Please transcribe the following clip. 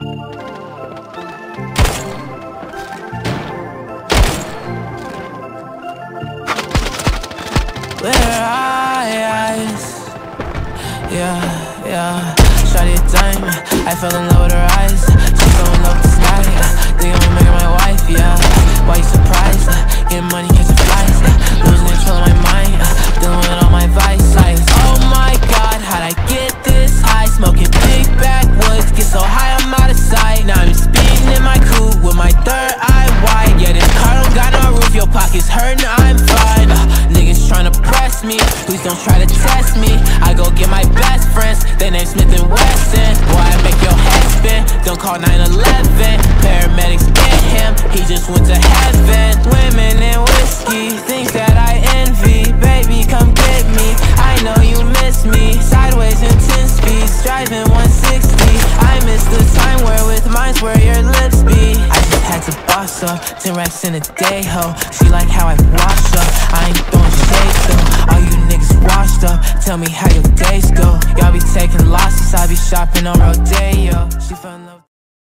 Clear eyes, yeah, yeah. Shawty a dime, I fell in love pockets hurting, I'm fine. Niggas tryna press me, please don't try to test me. I go get my best friends, they name Smith and Wesson. Boy, I make your head spin, don't call 911. Paramedics get him, he just went to heaven. Women and whiskey, things that boss up, 10 racks in a day, ho. She like how I wash up, I ain't throwing shade though. All you niggas washed up, tell me how your days go. Y'all be taking losses, I be shopping on Rodeo. She fell in love-